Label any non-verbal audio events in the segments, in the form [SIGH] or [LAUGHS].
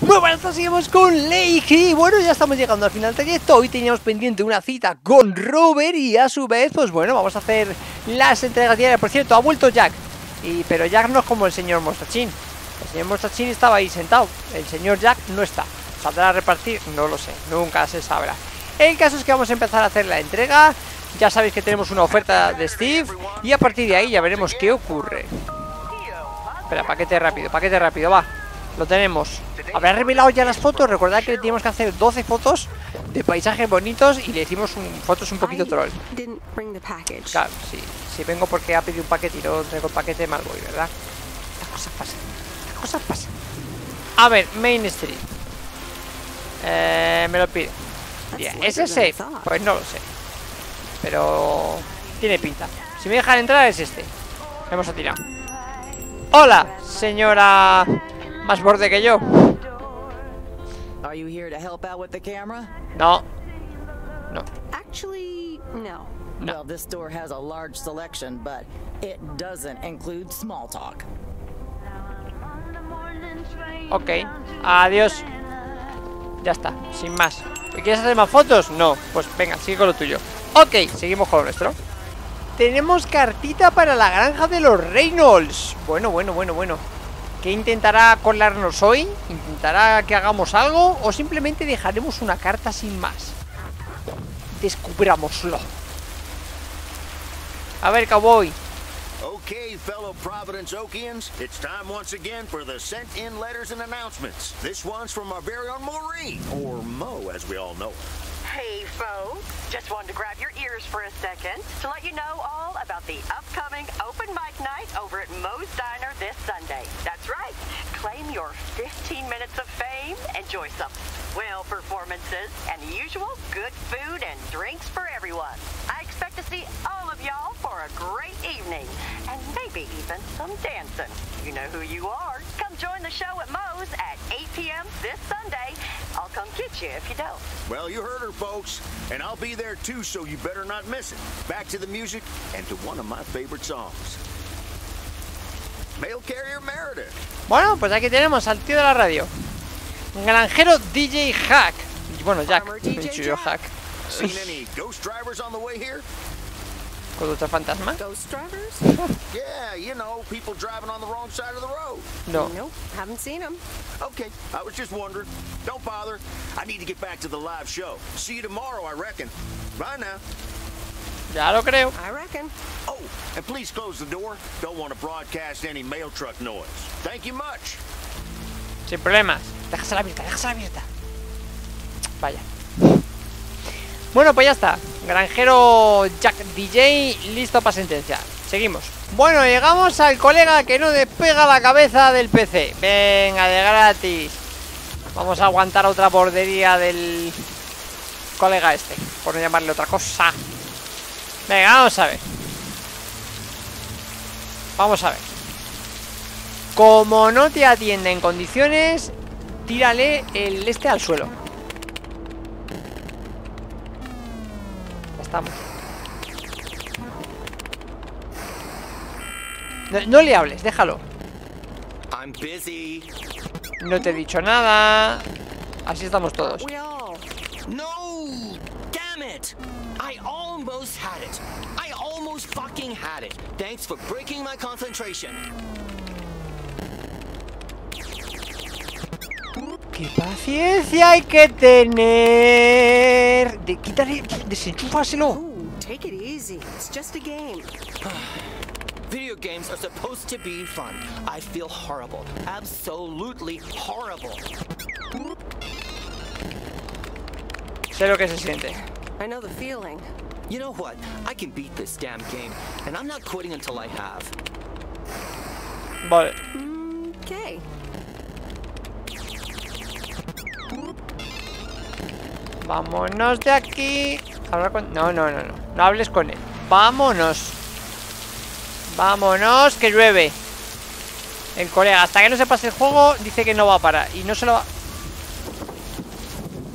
Muy buenas, seguimos con Leiki. Bueno, ya estamos llegando al final del trayecto. Hoy teníamos pendiente una cita con Robert y a su vez, pues bueno, vamos a hacer las entregas diarias. Por cierto, ha vuelto Jack. Y, pero Jack no es como el señor Mostachín. El señor Mostachín estaba ahí sentado. El señor Jack no está. ¿Saldrá a repartir? No lo sé. Nunca se sabrá. El caso es que vamos a empezar a hacer la entrega. Ya sabéis que tenemos una oferta de Steve. Y a partir de ahí ya veremos qué ocurre. Espera, paquete rápido, paquete rápido, va. Lo tenemos. ¿Habrá revelado ya las fotos? Recordad que teníamos que hacer 12 fotos de paisajes bonitos y le hicimos un, fotos un poquito troll. Claro, sí. Si vengo porque ha pedido un paquete y no traigo el paquete, mal voy, ¿verdad? Las cosas pasan. Las cosas pasan. A ver, Main Street. Eh, me lo pide. Bien, ¿es ese? Pues no lo sé. Pero tiene pinta. Si me dejan entrar es este. Hemos atirado. Hola, señora más borde que yo. Are you here to help out with the camera? No. No. Actually, no. No. Well, this store has a large selection, but it doesn't include small talk. Ok. Adiós. Ya está, sin más. ¿Quieres hacer más fotos? No. Pues venga, sigue con lo tuyo. Ok, seguimos con lo nuestro. Tenemos cartita para la granja de los Reynolds. Bueno, bueno, bueno, bueno. ¿Qué intentará colarnos hoy? ¿Intentará que hagamos algo? ¿O simplemente dejaremos una carta sin más? Descubrámoslo. A ver, cowboy. Okay, fellow Providence Okians, it's time once again for the sent-in letters and announcements. This one's from our very own Maureen, or Mo, as we all know her. Hey, folks. Just wanted to grab your ears for a second to let you know all about the upcoming open mic night over at Moe's Diner this Sunday. That's right. Claim your 15 minutes of fame, enjoy some swell performances, and the usual good food and drinks for everyone. I expect to see all of y'all for a great evening, and maybe even some dancing. You know who you are. Come join the show at Moe's at 8 p.m. this Sunday. I'll come get you if you don't. Well, you heard her, folks, and I'll be there too, so you better not miss it. Back to the music and to one of my favorite songs. Mail Carrier Meredith. Bueno, pues aquí tenemos al tío de la radio. Granjero DJ Hack. Bueno, Jack. He DJ dicho yo Hack. Seen any ghost drivers on the way here? ¿Conductor fantasma? Ghost drivers? [LAUGHS] Yeah, you know, people driving on the wrong side of the road. No. Nope, haven't seen them. Okay, I was just wondering. Don't bother. I need to get back to the live show. See you tomorrow, I reckon. Bye now. Ya lo creo. I reckon. Oh, and please close the door. Don't want to broadcast any mail truck noise. Thank you much. Sin problemas. Déjasela abierta, déjasela abierta. Vaya. Bueno, pues ya está. Granjero Jack DJ listo para sentenciar. Seguimos. Bueno, llegamos al colega que no despega la cabeza del PC. Venga, de gratis. Vamos a aguantar otra bordería del colega este. Por no llamarle otra cosa. Venga, vamos a ver. Vamos a ver. Como no te atiende en condiciones, tírale el este al suelo. Estamos. No, no le hables, déjalo. No te he dicho nada. Así estamos todos. No! Damn it! I almost had it. I almost fucking had it. Thanks for breaking my concentration. ¡Qué paciencia hay que tener! De, quítale, desenchúfaselo. Ooh, take it easy. It's just a game. [SIGHS] Video games are supposed to be fun. I feel horrible. Absolutely horrible. Sé lo que se siente. I know the feeling. You know what? I can beat this damn game, and I'm not quitting until I have. Vale. Okay. Vámonos de aquí. Habla con... No, no, no, no. No hables con él. Vámonos. Vámonos, que llueve. El colega, hasta que no se pase el juego, dice que no va a parar. Y no se lo va...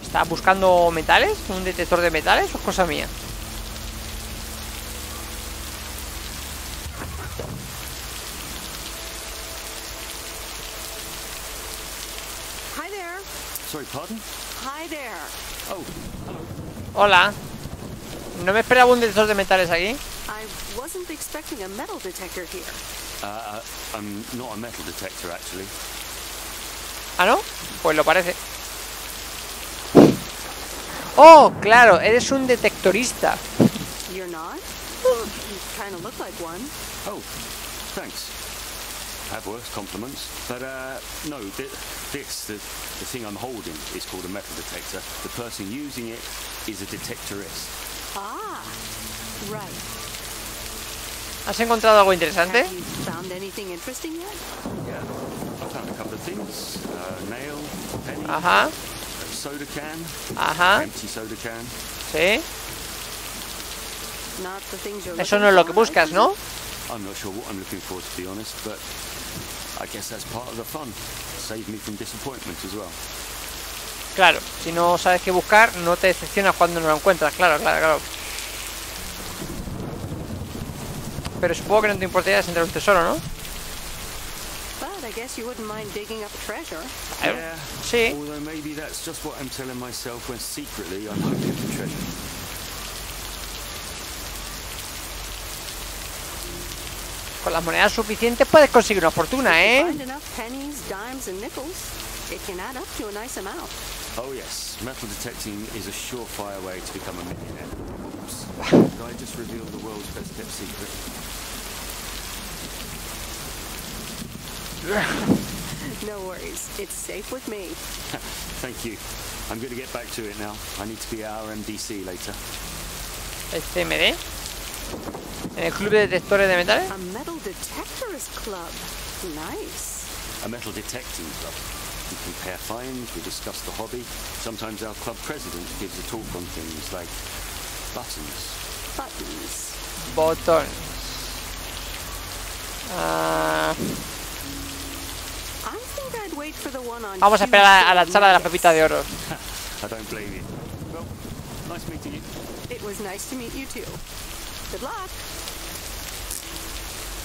¿Está buscando metales? ¿Un detector de metales? ¿O es cosa mía? Hi there. Sorry, pardon? Hi there. Oh, hello. Hola. No me esperaba un detector de metales aquí. I wasn't expecting a metal detector here. Uh, I'm not a metal detector, actually. ¿Ah, no? Pues lo parece. Oh, claro, eres un detectorista. You're not? Well, you kind of look like one. Oh, thanks. I have worse compliments. But, uh, no, thi- this, the, the thing I'm holding, is called a metal detector. The person using it is a detectorist. Ah, right. ¿Has encontrado algo interesante? Found anything interesting yet? Yeah, I found a couple of things. Uh, nail, penny, Ajá, a soda can, ajá, empty soda can. sí. Not the things you're Eso looking no es lo que for, buscas, ¿no? I'm not sure what I'm looking for, to be honest, but I guess that's part of the fun. Save me from disappointment as well. Claro, si no sabes qué buscar, no te decepcionas cuando no lo encuentras. Claro, claro, claro. Pero supongo que no te importaría encontrar un tesoro, ¿no? But I guess you wouldn't mind digging up treasure. Eh, yeah, Sí. although maybe that's just what I'm telling myself when secretly I'm hoping for treasure. Con las monedas suficientes puedes conseguir una fortuna, ¿eh? Oh yes, metal detecting is a surefire way to become a millionaire. Oops. Did I just reveal the world's best kept secret? [LAUGHS] No worries, it's safe with me. [LAUGHS] Thank you. I'm going to get back to it now. I need to be at RMDC later. El CMD. En el club de detectores de metales. A metal detectorist club. Nice. A metal detecting club. We compare finds, we discuss the hobby. Sometimes our club president gives a talk on things like buttons. Buttons. Buttons. Ah, I think I'd wait for the one on vamos a esperar a, a la charla de la nights. pepita de oro. [LAUGHS] I don't blame you. Well, nice meeting you. It was nice to meet you too. Good luck.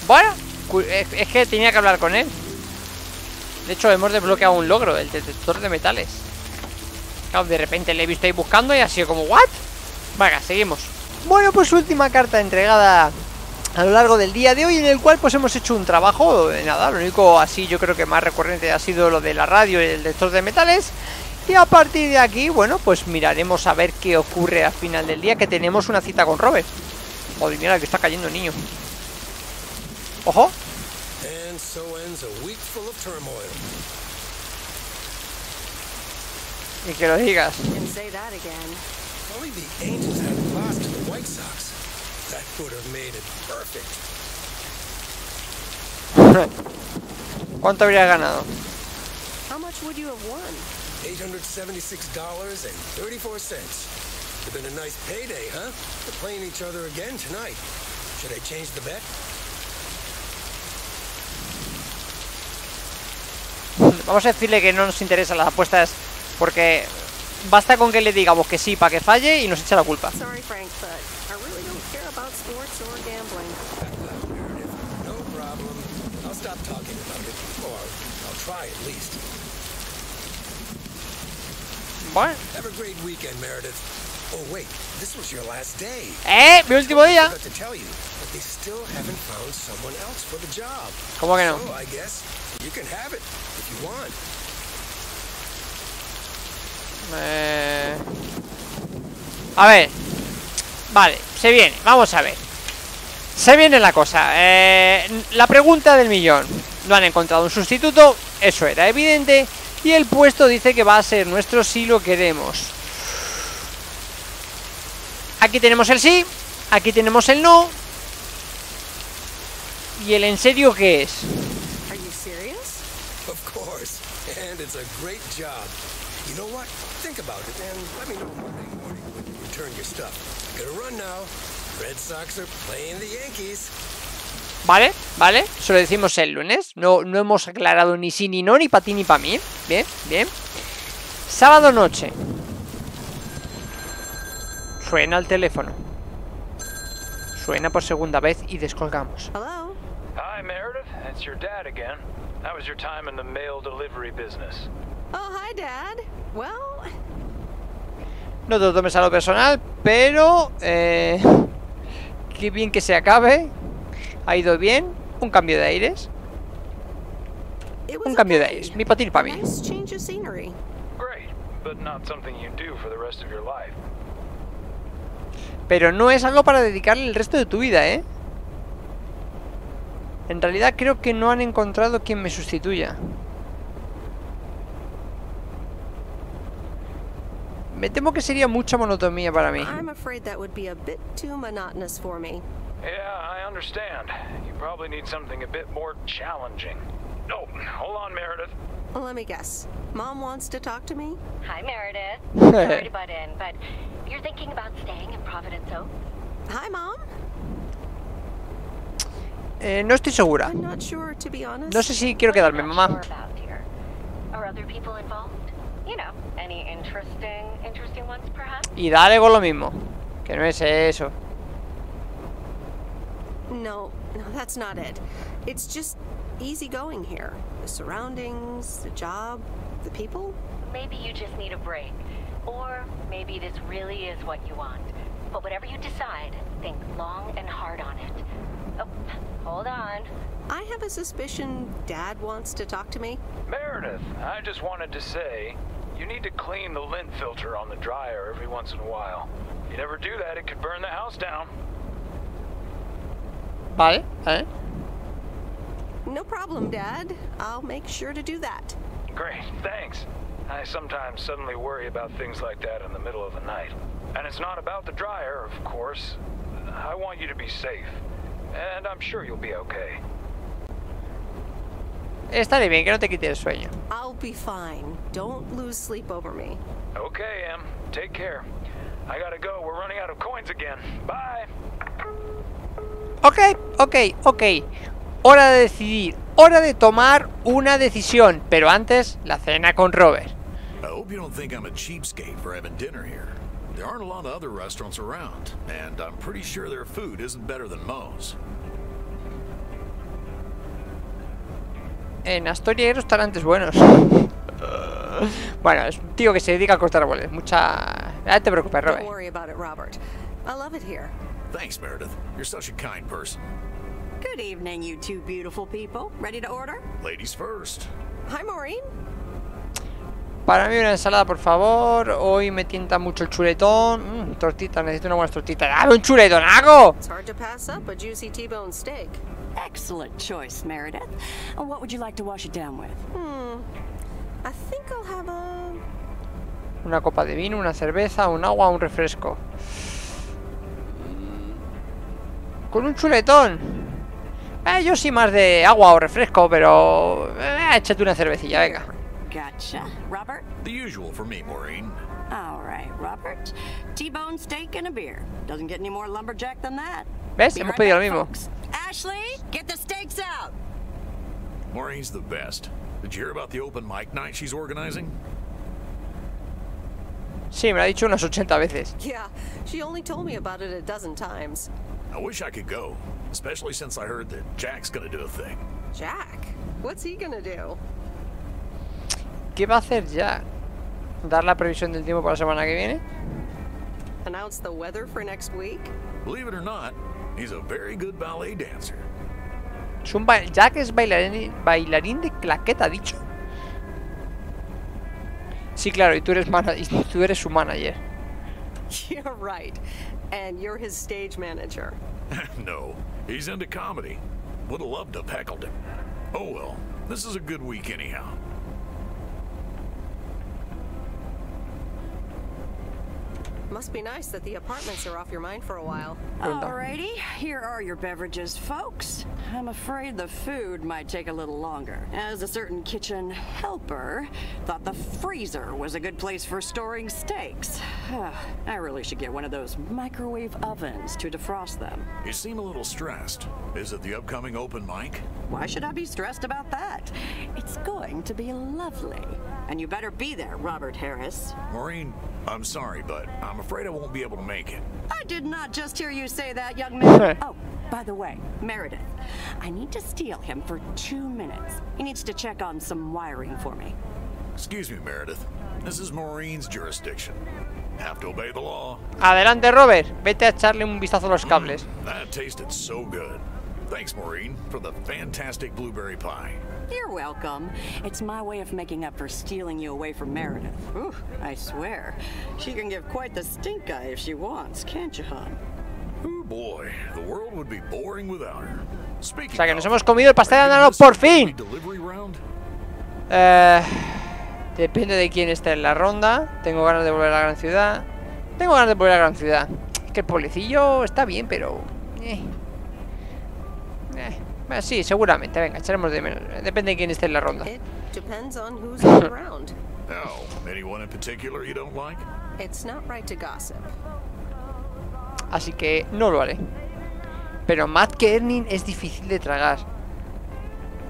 Bueno, es, que tenía que hablar con él. De hecho, hemos desbloqueado un logro, el detector de metales. Claro, de repente le he visto ahí buscando y ha sido como, ¿what? Venga, seguimos. Bueno, pues última carta entregada a lo largo del día de hoy en el cual pues hemos hecho un trabajo, de nada, lo único así yo creo que más recurrente ha sido lo de la radio y el detector de metales. Y a partir de aquí, bueno, pues miraremos a ver qué ocurre al final del día, que tenemos una cita con Robert. Joder, mira que está cayendo niño. Ojo, And so ends a week full of turmoil. y que lo digas. And say that again. If only the Angels had lost to the White Sox. That would have made it perfect. [LAUGHS] ¿Cuánto habrías ganado? How much would you have won? $876.34. Would have been a nice payday, huh? We're playing each other again tonight. Should I change the bet? Vamos a decirle que no nos interesan las apuestas porque basta con que le digamos que sí para que falle y nos echa la culpa. Bueno. Oh. ¡eh! Mi último día. forgot to tell you, but they still haven't found someone else for the job. ¿Cómo que no? Eh... A ver. Vale, se viene. Vamos a ver. Se viene la cosa. Eh, la pregunta del millón. No han encontrado un sustituto. Eso era evidente. Y el puesto dice que va a ser nuestro si lo queremos. Aquí tenemos el sí. Aquí tenemos el no. ¿Y el en serio qué es? Are you serious? Of course. A great job. You know what? Think about it and let me know Monday morning when you return your stuff. I gotta run now. Red Sox are playing the Yankees. Vale, vale, eso lo decimos el lunes. No, no hemos aclarado ni sí ni no, ni para ti ni para mí. Bien, bien. Sábado noche. Suena el teléfono. Suena por segunda vez y descolgamos. Hello? Hi, Meredith. It's your dad again. How was your time in the mail delivery business? Oh, hi, Dad. Well, No te lo tomes a lo personal, pero... Eh, qué bien que se acabe. Ha ido bien. Un cambio de aires. Un cambio de aires. Mi patil para mí. Nice change of scenery. Great, but not something you do for the rest of your life. Pero no es algo para dedicarle el resto de tu vida, ¿eh? En realidad creo que no han encontrado quien me sustituya. Me temo que sería mucha monotonía para mí. I'm afraid that would be a bit too monotonous for me. Yeah, I understand. You probably need something a bit more challenging. No, hold on, Meredith. Let me guess. Mom wants to talk to me? Hi, Meredith. [LAUGHS] Sorry to butt in, but you're thinking about staying in Providence Oak? Hi, Mom. Eh, no estoy segura. No sé si quiero quedarme, mamá. Y dale con lo mismo. Que no es eso. No, no, that's not it. It's just easy going here. The surroundings, the job, the people. Maybe you just need a break. Or maybe this really is what you want. But whatever you decide, think long and hard on it. Oh, hold on. I have a suspicion Dad wants to talk to me. Meredith, I just wanted to say, you need to clean the lint filter on the dryer every once in a while. If you never do that, it could burn the house down. Vale, vale. No problem, Dad. I'll make sure to do that. Great, thanks. I sometimes suddenly worry about things like that in the middle of the night. And it's not about the dryer, of course. I want you to be safe. And I'm sure you'll be okay. Estaré bien, que no te quite el sueño. I'll be fine. Don't lose sleep over me. Okay, Em. Take care. I gotta go. We're running out of coins again. Bye. Ok, ok, ok. Hora de decidir. Hora de tomar una decisión. Pero antes, la cena con Robert. I hope you don't think I'm a cheapskate for having dinner here. There aren't a lot of other restaurants around, and I'm pretty sure their food isn't better than Moe's. En Astoria hay restaurantes buenos. [LAUGHS] Bueno, es un tío que se dedica a cortar árboles. Mucha... No te preocupes, Don't Robert. worry about it, Robert. I love it here. Thanks, Meredith. You're such a kind person. Good evening, you two beautiful people. Ready to order? Ladies first. Hi, Maureen. Para mí una ensalada, por favor. Hoy me tienta mucho el chuletón. Mm, tortita, necesito una buena tortita. ¡Dame un chuletón, hago! It's hard to pass up a juicy T-bone steak. Excellent choice, Meredith. And what would you like to wash it down with? Hmm. I think I'll have a. Una copa de vino, una cerveza, un agua, un refresco. Con un chuletón. Eh, yo sí más de agua o refresco, pero... Eh, échate una cervecilla, venga. Gotcha. Robert? The usual for me, Maureen. All right, Robert. T-bone steak and a beer. Doesn't get any more lumberjack than that. ¿Ves? Be Hemos right pedido lo back, mismo. folks. Ashley, get the steaks out. Maureen's the best. Did you hear about the open mic night she's organizing? Sí, me lo ha dicho unas 80 veces. Yeah, she only told me about it a dozen times. I wish I could go, especially since I heard that Jack's gonna do a thing. Jack, what's he gonna do? ¿Qué va a hacer ya? ¿Dar la previsión del tiempo para la semana que viene? Announce the weather for next week? Believe it or not, he's a very good ballet dancer. Es un ba- Jack es bailarín, bailarín de claqueta, dicho. Sí, claro, y tú eres, y tú eres su manager. [LAUGHS] Yeah, right. And you're his stage manager. [LAUGHS] no, he's into comedy. Would have loved to have heckled him. Oh well, this is a good week anyhow. Must be nice that the apartments are off your mind for a while. Alrighty, here are your beverages, folks. I'm afraid the food might take a little longer, as a certain kitchen helper thought the freezer was a good place for storing steaks. [SIGHS] I really should get one of those microwave ovens to defrost them. You seem a little stressed. Is it the upcoming open mic? Why should I be stressed about that? It's going to be lovely. And you better be there, Robert Harris. Maureen, I'm sorry, but I'm afraid I won't be able to make it. I did not just hear you say that, young man. oh, by the way, Meredith, I need to steal him for two minutes. He needs to check on some wiring for me. Excuse me, Meredith. This is Maureen's jurisdiction. Have to obey the law. Adelante, Robert. Vete a echarle un vistazo a los mm, cables. That tasted so good. Thanks, Maureen, for the fantastic blueberry pie. You're welcome. It's my way of making up for stealing you away from Meredith. Ooh, I swear. She can give quite the stink eye if she wants, can't you, hon? Oh boy, the world would be boring without her. Speaking O sea que nos hemos comido el pastel de gonna por fin. the delivery round? Eh, depende de quién esté en la ronda. Tengo ganas de volver a la gran ciudad. Tengo ganas de volver a la gran ciudad. Es que el pueblecillo está bien, pero... eh. Eh, eh, sí, seguramente. Venga, echaremos de menos. Depende de quién esté en la ronda. It depends on who's around. Oh. Así que no lo haré. Pero Matt Kerning es difícil de tragar.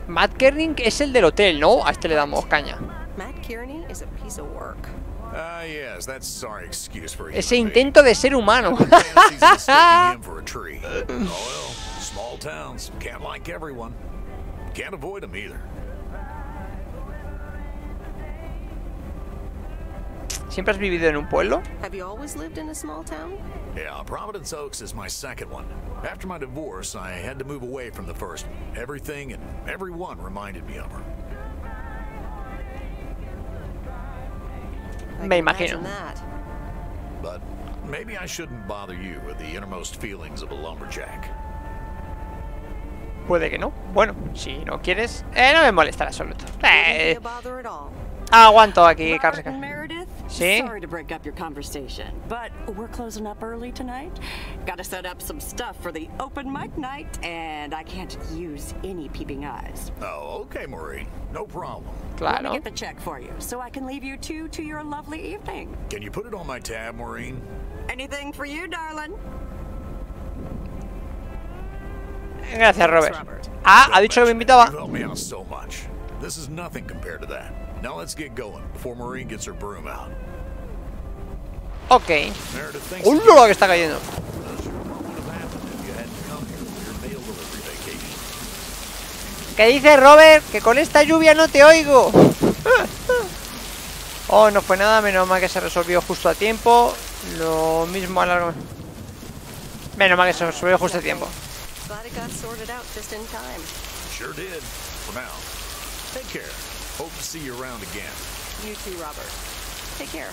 Matt Kerning es el del hotel, ¿no? A este le damos caña. Matt Kearney is a piece of work. Ah, yes, that's sorry excuse for a Ese intento de ser humano. [LAUGHS] towns can't like everyone. Can't avoid them either. ¿Siempre has vivido en un pueblo? Have you always lived in a small town? Yeah, Providence Oaks is my second one. After my divorce, I had to move away from the first one. Everything and everyone reminded me of her. I Me imagino. imagine that. But maybe I shouldn't bother you with the innermost feelings of a lumberjack. Puede que no. Bueno, si no quieres, eh, no me molesta en absoluto. Eh, aguanto aquí, Meredith? Sí? Sorry to break up your conversation, but we're closing up early tonight. Gotta set up some stuff for the open mic night, and I can't use any peeping eyes. Oh, okay, Maureen. No problem. Let me Claro. get the check for you, so I can leave you two to your lovely evening. Can you put it on my tab, Maureen? Anything for you, darling. Gracias, Robert. Ah, ha dicho que me invitaba. This is nothing compared to that. Now let's get going before Maureen gets her broom out. Ok. ¡Un lo que está cayendo! ¿Qué dice Robert? Que con esta lluvia no te oigo. [LAUGHS] Oh, no fue nada, menos mal que se resolvió justo a tiempo. Lo mismo a largo. Menos mal que se resolvió justo a tiempo. Sorted out just in time. Sure did. For now. Take care. Hope to see you around again. You too, Robert. Take care.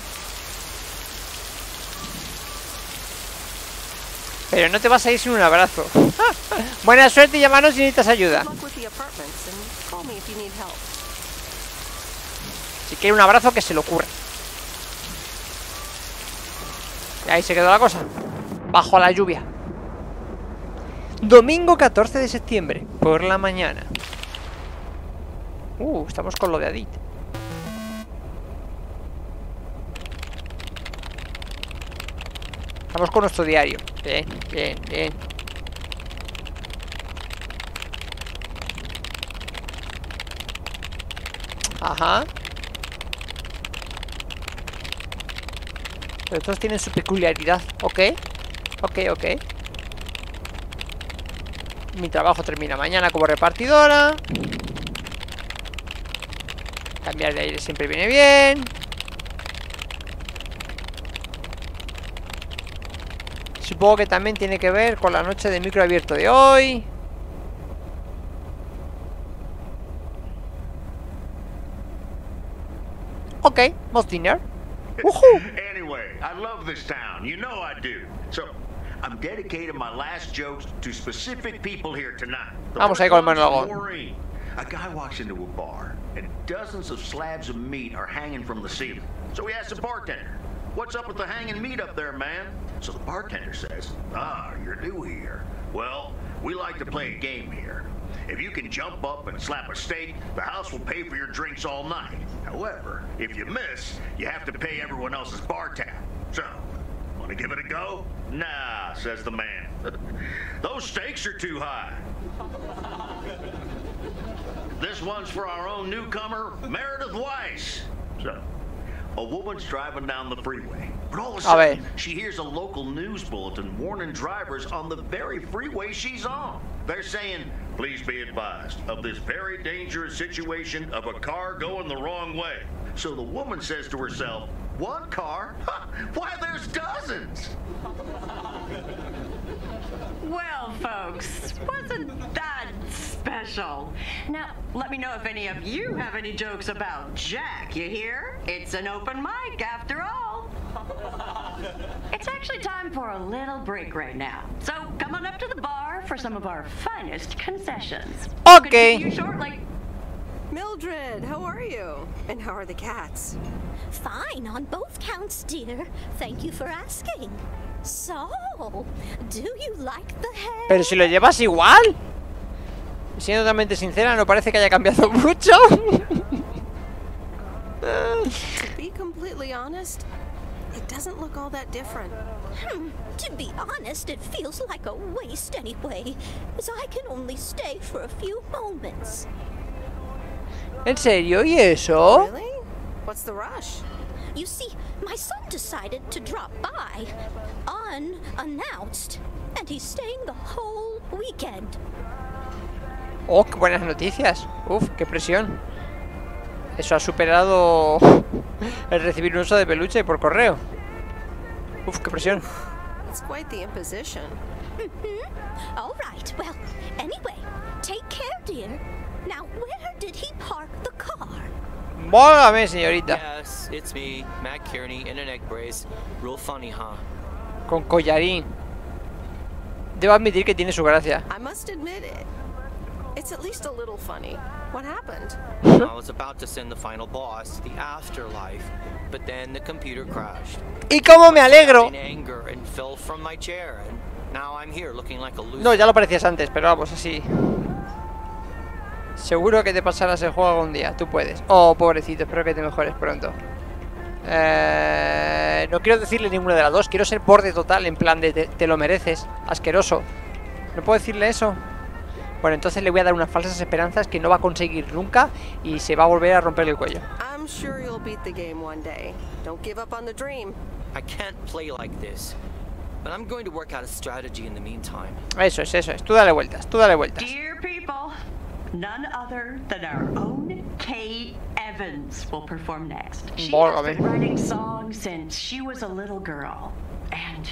Pero no te vas a ir sin un abrazo. [LAUGHS] Buena suerte y llámanos si necesitas ayuda. Good luck with the apartments and call me if you need help. Si quiere un abrazo, que se lo ocurra. Y ahí se quedó la cosa. Bajo la lluvia. Domingo 14 de septiembre, por la mañana. Uh, estamos con lo de Adit. Estamos con nuestro diario. Bien, bien, bien. Ajá. Pero todos tienen su peculiaridad. Ok. Ok, ok. Mi trabajo termina mañana como repartidora. Cambiar de aire siempre viene bien. Supongo que también tiene que ver con la noche de micro abierto de hoy. Ok, más dinner. [LAUGHS] Woohoo! Anyway, I love this town. You know I do. So, I'm dedicating my last jokes to specific people here tonight. The Vamos ahí con el monólogo. A guy walks into a bar, and dozens of slabs of meat are hanging from the ceiling. So he asks the bartender, What's up with the hanging meat up there, man? So the bartender says, Ah, you're new here. Well, we like to play a game here. If you can jump up and slap a steak, the house will pay for your drinks all night. However, if you miss, you have to pay everyone else's bar tab. So, want to give it a go? Nah, says the man. [LAUGHS] Those stakes are too high. [LAUGHS] This one's for our own newcomer, Meredith Weiss. So, a woman's driving down the freeway, but all of a sudden, she hears a local news bulletin warning drivers on the very freeway she's on. They're saying, please be advised of this very dangerous situation of a car going the wrong way. So the woman says to herself, One car? Why, there's dozens! Well, folks, wasn't that special? Now, let me know if any of you have any jokes about Jack, you hear? It's an open mic after all. It's actually time for a little break right now. So come on up to the bar for some of our finest concessions. Okay. Continue shortly. Mildred, how are you? And how are the cats? Fine on both counts, dear. Thank you for asking. So, do you like the hair? Pero si lo llevas igual. Siendo totalmente sincera, no parece que haya cambiado [LAUGHS] mucho. To be completely honest, it doesn't look all that different. Hmm, to be honest, it feels like a waste anyway, as I can only stay for a few moments. ¿En serio? ¿Y eso? Really? What's the rush? You see, my son decided to drop by, unannounced, and he's staying the whole weekend. Oh, qué buenas noticias. Uf, qué presión. Eso ha superado [LAUGHS] el recibir un oso de peluche por correo. Uf, qué presión. It's quite the imposition. Mm-hmm. All right, well, anyway, take care, dear. Now, where did he park the car? Válgame, señorita. Yes, it's me, Matt Kearney, in an egg brace. Real funny, huh? Con collarín. Debo admitir que tiene su gracia. I must admit it. It's at least a little funny. What happened? I was about to send the final boss to the afterlife, but then the computer crashed. ¿Y cómo me alegro? In anger and fell from my chair, and now I'm here looking like a loser. No, ya lo parecías antes, pero vamos, así. Seguro que te pasarás el juego algún día, tú puedes. Oh, pobrecito, espero que te mejores pronto. Eh, no quiero decirle ninguna de las dos, quiero ser borde total, en plan de te, te lo mereces, asqueroso. ¿No puedo decirle eso? Bueno, entonces le voy a dar unas falsas esperanzas que no va a conseguir nunca y se va a volver a romper el cuello. I'm sure you'll beat the game one day. Don't give up on the dream. I can't play like this, but I'm going to work out a strategy in the meantime. Eso es, eso es. Tú dale vueltas, tú dale vueltas. Dear people, none other than our own Kate Evans will perform next. She has been writing songs since she was a little girl, and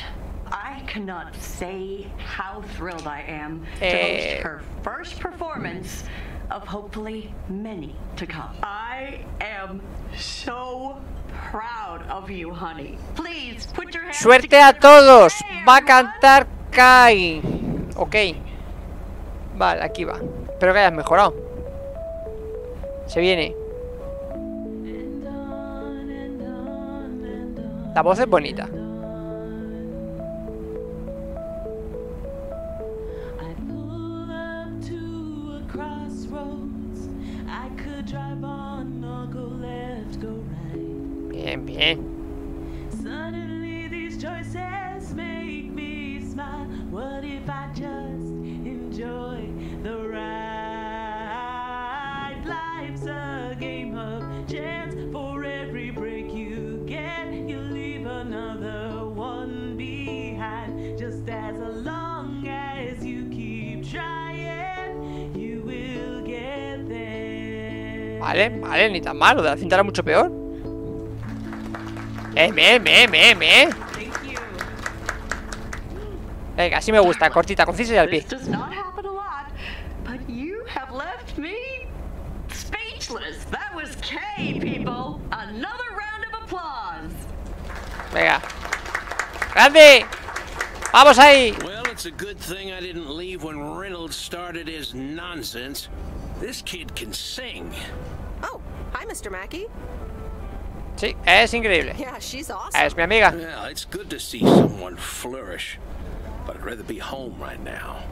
I cannot say how thrilled I am to Eh. host her first performance of hopefully many to come. I am so proud of you, honey. Please put your hands ¡Suerte together a todos! Kay, Va a cantar Kai. Ok. Vale, aquí va. Espero que hayas mejorado. Se viene. La voz es bonita. I pull Vale, vale, ni tan malo. De la cinta era mucho peor. Eh, me, me, me, me. Venga, así me gusta. Cortita, concisa y al pie. Venga. ¡Grande! ¡Vamos ahí! Well, it's a good thing I didn't leave when Reynolds started his nonsense. This kid can sing. Hi, Mr. Mackey. Sí, es increíble. Yeah, she's awesome. Es mi amiga. Yeah, it's good to see someone flourish, but I'd rather be home right now.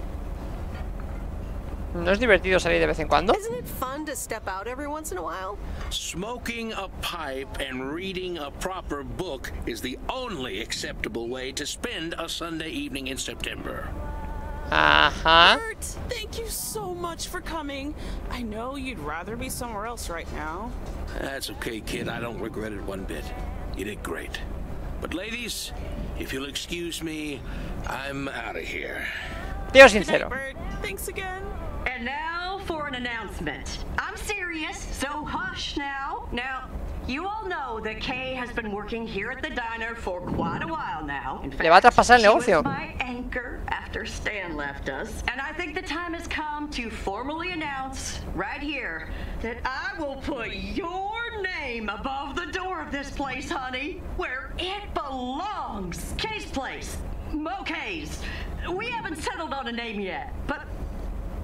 ¿No es divertido salir de vez en cuando? Isn't it fun to step out every once in a while? Smoking a pipe and reading a proper book is the only acceptable way to spend a Sunday evening in September. Ajá. Bert, thank you so much for coming. I know you'd rather be somewhere else right now. That's okay, kid. I don't regret it one bit. You did great. But ladies, if you'll excuse me, I'm out of here. Tío Good night, sincero. Bert. Thanks again. And now for an announcement. I'm serious, so hush now. Now, You all know that Kay has been working here at the diner for quite a while now. In Le va a traspasar el she was negocio. my anchor after Stan left us. And I think the time has come to formally announce right here that I will put your name above the door of this place, honey, where it belongs. Kay's place. Mo Kay's. We haven't settled on a name yet, but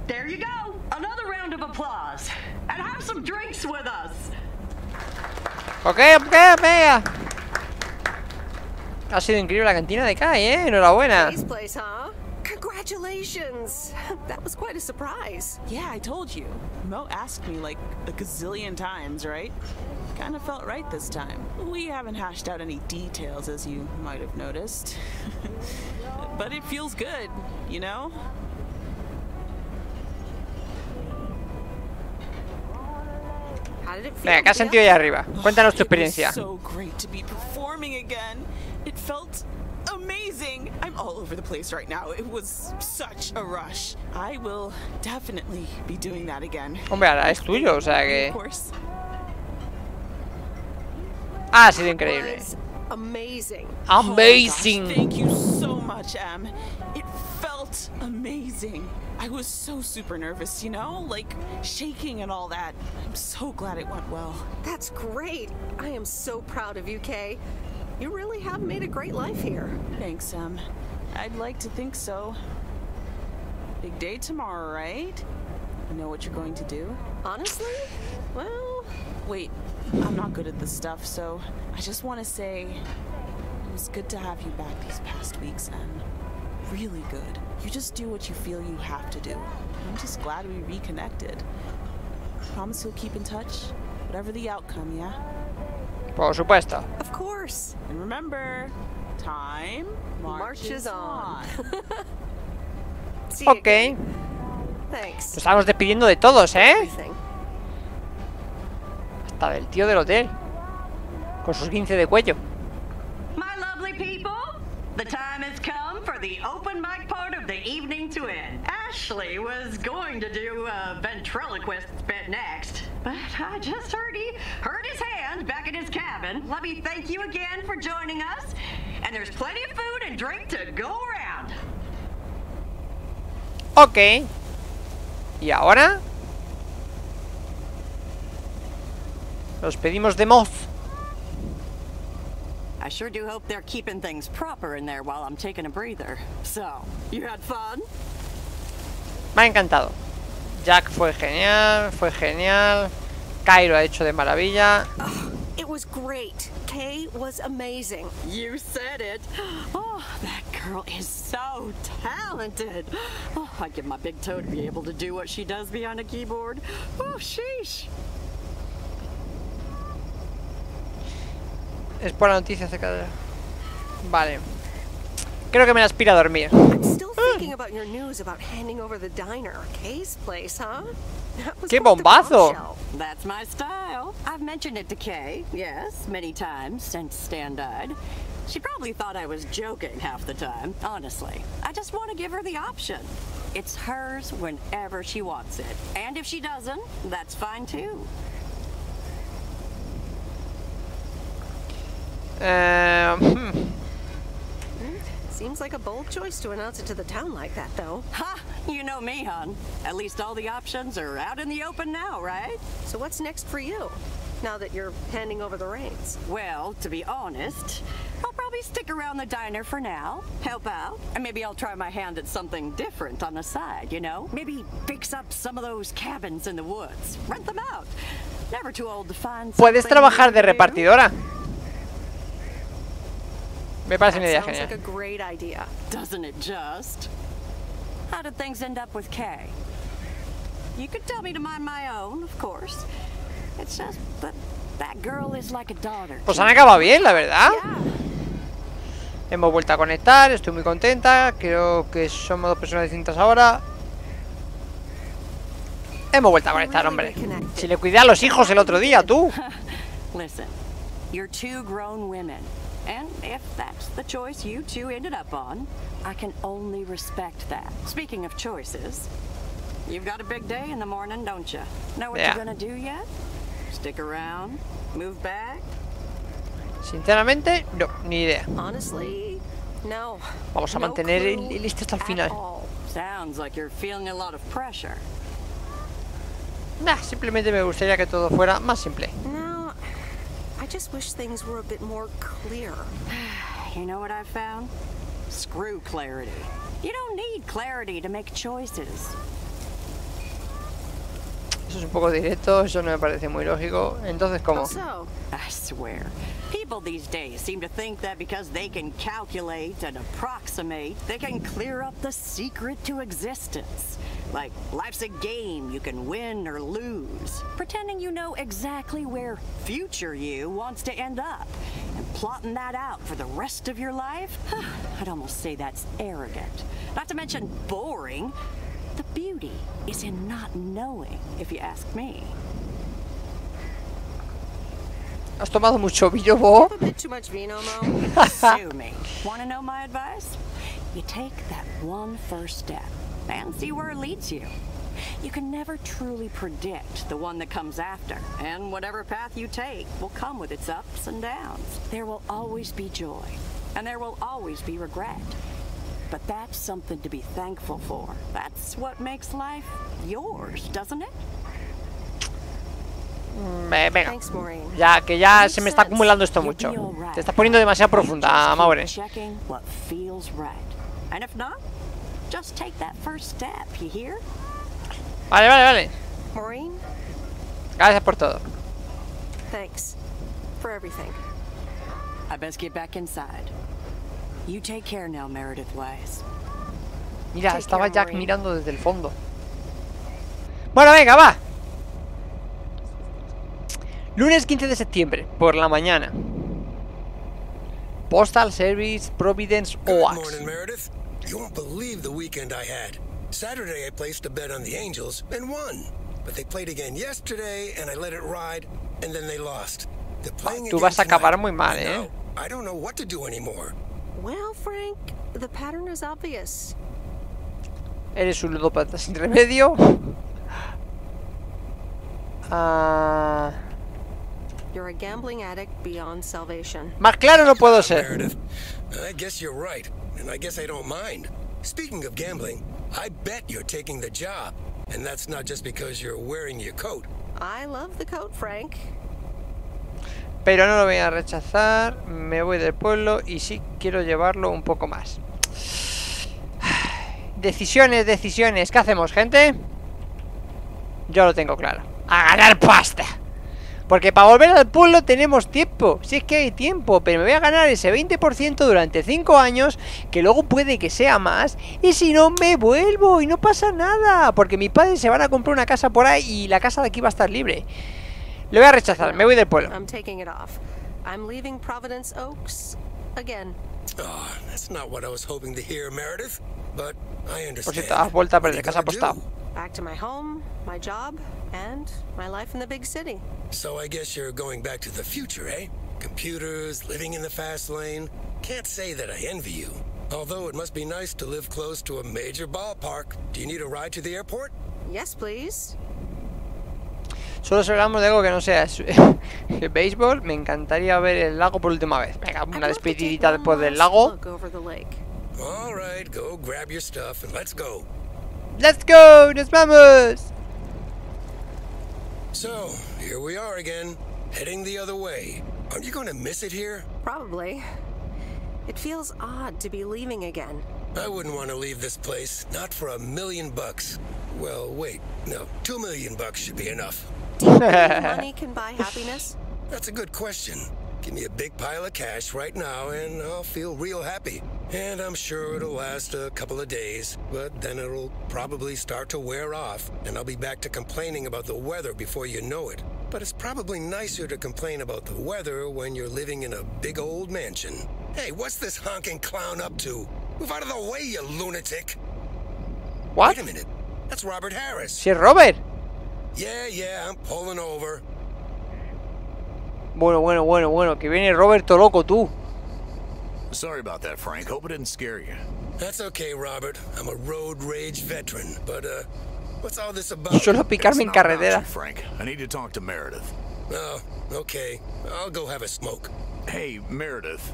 there you go. Another round of applause. And have some drinks with us. Ok, ok, venga. Ha sido increíble la cantina de Kai, ¿eh? Enhorabuena. Kay's place, huh? Congratulations! That was quite a surprise. Yeah, I told you. Mo asked me like a gazillion times, right? Kind of felt right this time. We haven't hashed out any details, as you might have noticed. [LAUGHS] but it feels good, you know? Venga, ¿qué has sentido ahí arriba? Cuéntanos tu experiencia. amazing. I'm all over the place right now. It was such a rush. I will definitely be doing that again. Hombre, ahora es tuyo, o sea que... course. Ha sido increíble. amazing. Amazing. Thank you so much, Em. It felt amazing. I was so super nervous, you know? Like shaking and all that. I'm so glad it went well. That's great. I am so proud of you, Kay. You really have made a great life here. Thanks, Em. I'd like to think so. Big day tomorrow, right? You know what you're going to do? Honestly? Well, Wait, I'm not good at this stuff, so I just want to say it was good to have you back these past weeks, Em. Really good. You just do what you feel you have to do. I'm just glad we reconnected. Promise you'll keep in touch, whatever the outcome, yeah? Por supuesto. of course. And remember, time marches, Marches on. [LAUGHS] Ok. Thanks. Nos estamos despidiendo de todos, ¿eh? Everything. Hasta del tío del hotel. Con sus 15 de cuello. My lovely people, the time has come for the open mic part of the evening to end. Ashley was going to do a ventriloquist bit next, but I just heard he hurt his hand back in his cabin. Let me thank you again for joining us, and there's plenty of food and drink to go around. Ok. ¿Y ahora? Nos pedimos de Moz. I sure do hope they're keeping things proper in there while I'm taking a breather. So, you had fun? Me ha encantado. Jack fue genial, fue genial. Cairo ha hecho de maravilla. It was great. Kay was amazing. You said it. [GASPS] Oh, that girl is so talented. Oh, I'd give my big toe to be able to do what she does behind a keyboard. Oh, sheesh. Es por la noticia acerca de... Vale. Creo que me aspira a dormir. I'm still thinking about your news about handing over the diner. Kay's place, huh? That was ¡Qué bombazo! That's my style. I've mentioned it to Kay, yes, many times since Stan died. She probably thought I was joking half the time, honestly. I just want to give her the option. It's hers whenever she wants it. And if she doesn't, that's fine too. Eh, hmm. Seems like a bold choice to announce it to the town like that, though. Ha! You know me, hon. At least all the options are out in the open now, right? So what's next for you? Now that you're handing over the reins. Well, to be honest, I'll probably stick around the diner for now, help out, and maybe I'll try my hand at something different on the side, you know? Maybe fix up some of those cabins in the woods, rent them out. Never too old to find Puedes trabajar de new. repartidora. Me parece una idea Sounds genial. like a great idea. Doesn't it just? How did things end up with Kay? You could tell me to mind my own, of course. It's just that that girl is like a daughter. Pues han me. acabado bien, la verdad. Yeah. Hemos vuelto a conectar, estoy muy contenta. Creo que somos dos personas distintas ahora. Hemos vuelto a conectar, hombre. Si le cuidé a los hijos el otro día, tú. [LAUGHS] Listen, you're two grown women. And if that's the choice you two ended up on, I can only respect that. Speaking of choices, you've got a big day in the morning, don't you? Know what Yeah. you're gonna do yet? Stick around, Move back? Sinceramente, no, ni idea. Honestly, no. Vamos a No mantener el, este hasta el final. all. Sounds like you're feeling a lot of pressure. Nah, simplemente me gustaría que todo fuera más simple. Just wish things were a bit more clear. [SIGHS] You know what I've found? Screw clarity. You don't need clarity to make choices. Eso es un poco directo, eso no me parece muy lógico. Entonces, ¿cómo? So, I swear, people these days seem to think that because they can calculate and approximate, they can clear up the secret to existence. Like, life's a game, you can win or lose. Pretending you know exactly where future you wants to end up. And plotting that out for the rest of your life? [SIGHS] I'd almost say that's arrogant. Not to mention boring. The beauty is in not knowing, if you ask me. ¿Has tomado mucho vino, Bo? A bit too much vino, Mo. [LAUGHS] Sue me. Want to know my advice? You take that one first step and see where it leads you. You can never truly predict the one that comes after, and whatever path you take will come with its ups and downs. There will always be joy, and there will always be regret. But that's something to be thankful for. That's what makes life yours, doesn't it? Mm, eh, venga. Thanks, Maureen. Ya, que ya se me está acumulando esto mucho. Te estás poniendo demasiado profunda, Maure. Checking what feels right. And if not, just take that first step, you hear? Vale, vale, vale. Maureen, Gracias por todo. thanks for everything. I best get back inside. Mira, Take estaba care, Jack mirando desde el fondo. Bueno, venga, va. Lunes 15 de septiembre, por la mañana. Postal Service Providence Good OAX. morning, Meredith. You won't believe the weekend I had. Saturday, I placed a bet on the Angels and won. But they played again yesterday, and I let it ride, and then they lost. They're playing Tú vas a acabar muy mal, ¿eh? I don't know what to do anymore. Well, Frank, the pattern is obvious. Eres un ludópata sin remedio. [LAUGHS] Ah, You're a gambling addict beyond salvation. más claro no puedo ser. Meredith, I guess you're right, and I guess I don't mind. Speaking of gambling, I bet you're taking the job. And that's not just because you're wearing your coat. I love the coat, Frank. Pero no lo voy a rechazar. Me voy del pueblo y sí quiero llevarlo un poco más. [SIGHS] Decisiones, decisiones. ¿Qué hacemos, gente? Yo lo tengo claro. A ganar pasta. Porque para volver al pueblo tenemos tiempo. Si es que hay tiempo. Pero me voy a ganar ese 20% durante 5 años. Que luego puede que sea más. Y si no, me vuelvo. Y no pasa nada. Porque mis padres se van a comprar una casa por ahí. Y la casa de aquí va a estar libre. Lo voy a rechazar. Me voy del pueblo. I'm taking it off. I'm leaving Providence Oaks again. Oh, that's not what I was hoping to hear, Meredith. But I Por understand. cierto, has vuelto a perder. you Que has apostado. Back to my home, my job, and my life in the big city. So I guess you're going back to the future, eh? Computers, living in the fast lane. Can't say that I envy you. Although it must be nice to live close to a major ballpark. Do you need a ride to the airport? Yes, please. Solo si hablamos de algo que no sea su- [LAUGHS] el béisbol, me encantaría ver el lago por última vez. Venga, una despedidita después del lago. Look over the lake. All right, go grab your stuff and let's go. ¡Let's go! ¡Nos vamos! So, here we are again, heading the other way. Aren't you going to miss it here? Probably. It feels odd to be leaving again. I wouldn't want to leave this place, not for a million bucks. Well, wait, no, two million bucks should be enough. [LAUGHS] Money can buy happiness. That's a good question. Give me a big pile of cash right now and I'll feel real happy. And I'm sure it'll last a couple of days, but then it'll probably start to wear off and I'll be back to complaining about the weather before you know it. But it's probably nicer to complain about the weather when you're living in a big old mansion. Hey, what's this honking clown up to? Move out of the way, you lunatic! What? Wait a minute. That's Robert Harris. Si es Robert. Yeah, yeah, I'm pulling over. Bueno, bueno, bueno, bueno. Que viene Roberto loco, tú. Sorry about that, Frank. Hope it didn't scare you. That's okay, Robert. I'm a road rage veteran. But, uh, what's all this about? Solo picarme en not about carretera. you, Frank. I need to talk to Meredith. No, okay. I'll go have a smoke. Hey, Meredith.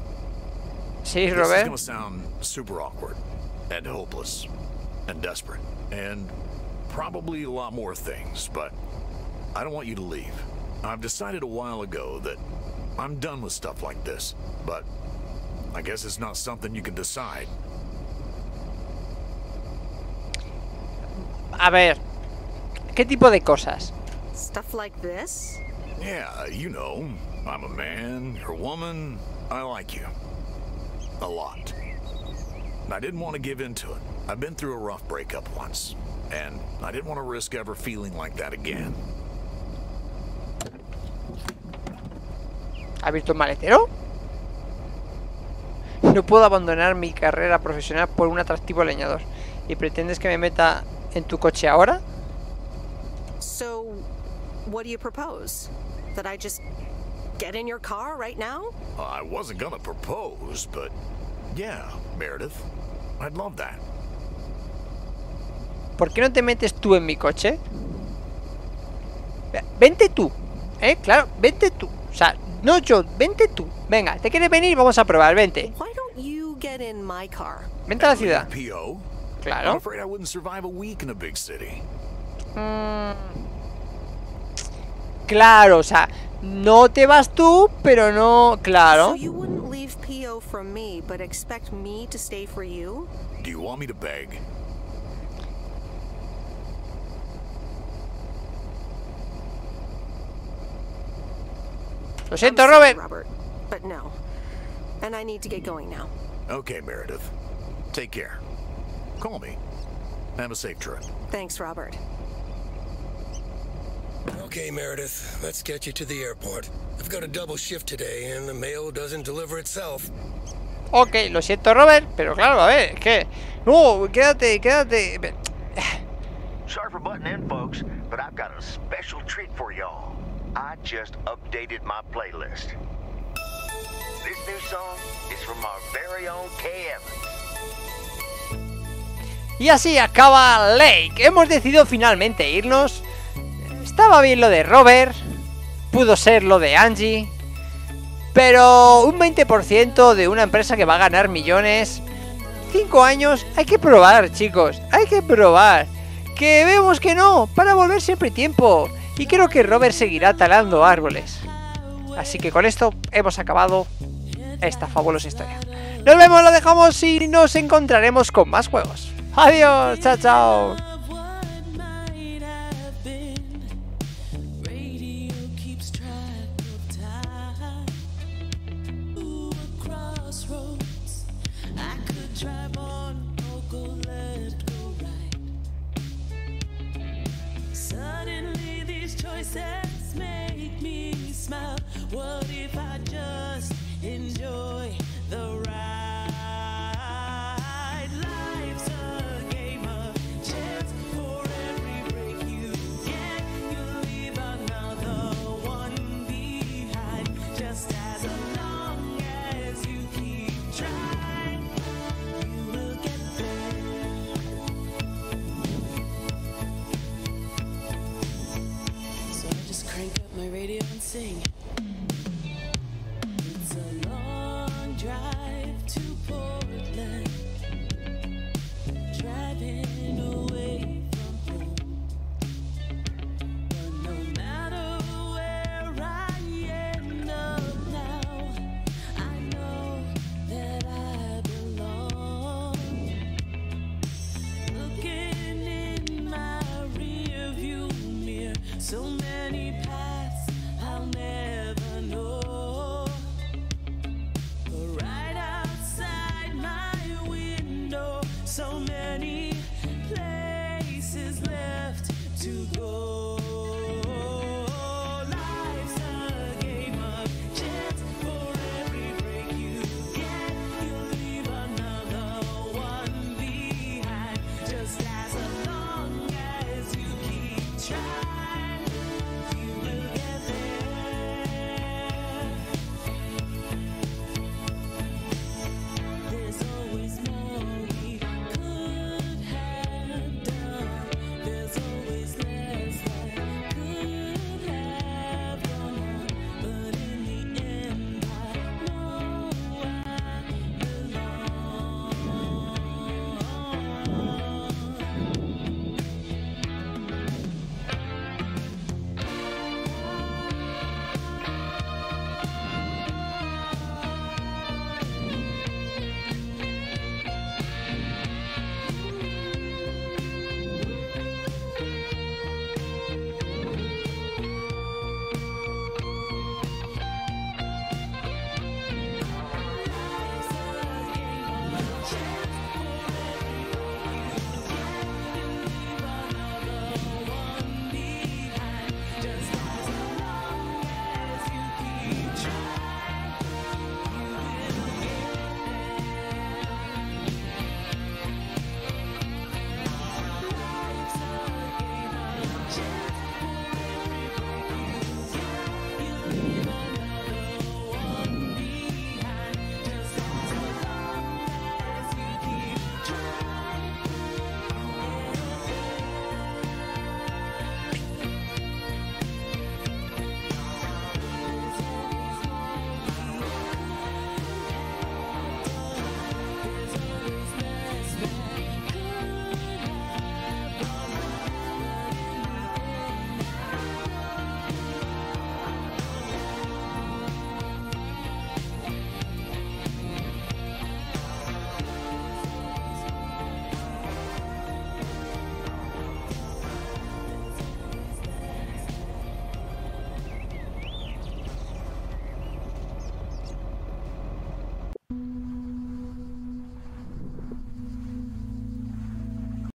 Sí, This is gonna sound super awkward and hopeless and desperate and probably a lot more things, but I don't want you to leave. I've decided a while ago that I'm done with stuff like this, but I guess it's not something you can decide. A ver, ¿qué tipo de cosas? Stuff like this? Yeah, you know, I'm a man, you're a woman, I like you. A lot. And I didn't want to give in to it. I've been through a rough breakup once, and I didn't want to risk ever feeling like that again. ¿Ha visto un maletero? No puedo abandonar mi carrera profesional por un atractivo leñador. ¿Y pretendes que me meta en tu coche ahora? So, what do you propose? That I just get in your car right now? I wasn't gonna propose, but yeah, Meredith, I'd love that. ¿Por qué no te metes tú en mi coche? Ve- Vente tú, ¿eh? Claro, vente tú. O sea, no yo, vente tú. Venga, ¿te quieres venir? Vamos a probar, vente. Vente a la ciudad. Claro. Mm. Claro, o sea, no te vas tú, pero no... Claro. So Lo siento, sorry, Robert. Robert, but no. And I need to get going now. Okay, Meredith. Take care. Call me. Have a safe trip. Thanks, Robert. Okay, Meredith, let's get you to the airport. I've got a double shift today, and the mail doesn't deliver itself. Ok, lo siento, Robert, pero claro, a ver, es que... No, quédate, quédate. Ve- Sorry for butting in, folks, but I've got a special treat for y'all. Y así acaba Lake. Hemos decidido finalmente irnos. Estaba bien lo de Robert. Pudo ser lo de Angie. Pero un 20% de una empresa que va a ganar millones. 5 años. Hay que probar, chicos. Hay que probar. Que vemos que no. Para volver siempre tiempo. Y creo que Robert seguirá talando árboles. Así que con esto hemos acabado esta fabulosa historia. Nos vemos, lo dejamos y nos encontraremos con más juegos. Adiós, chao, chao.